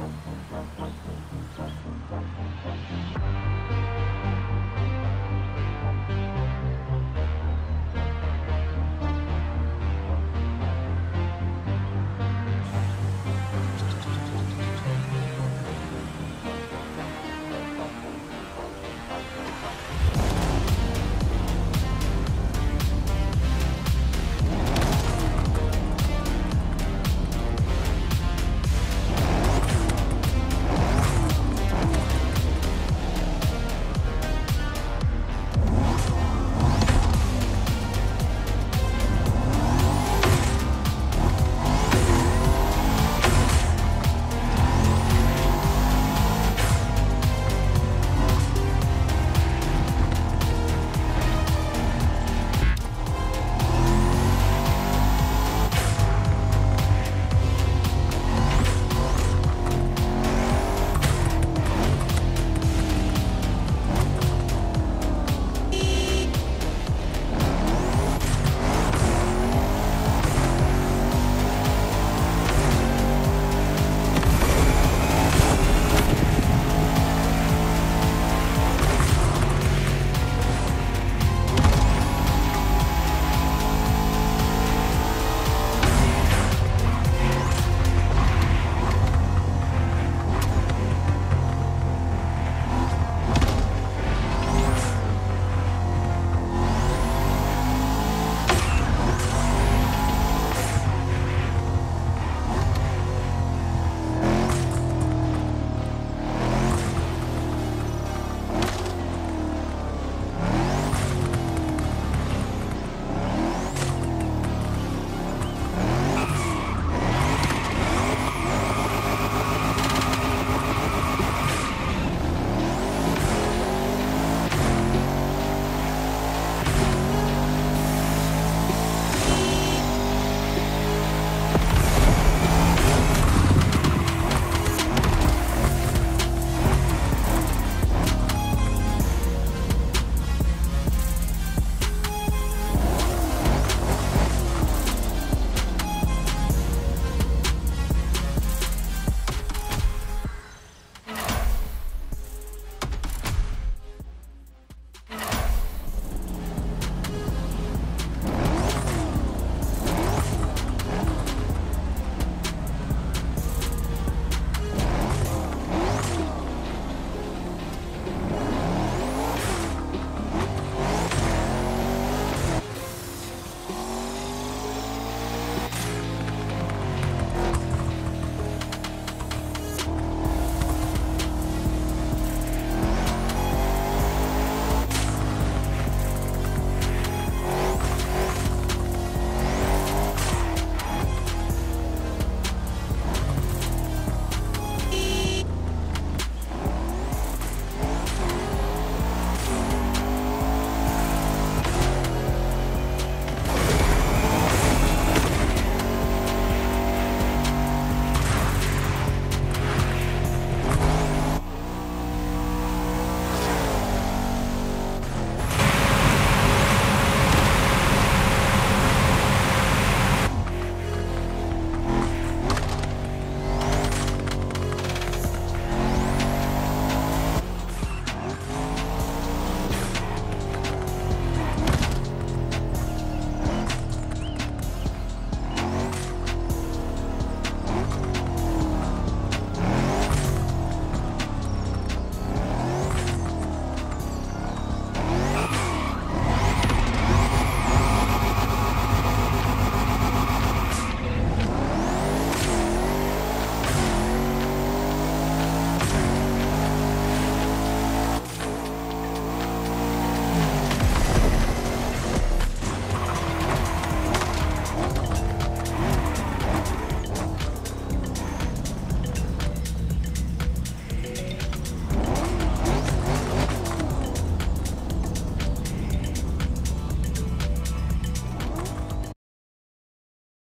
Mm-hmm.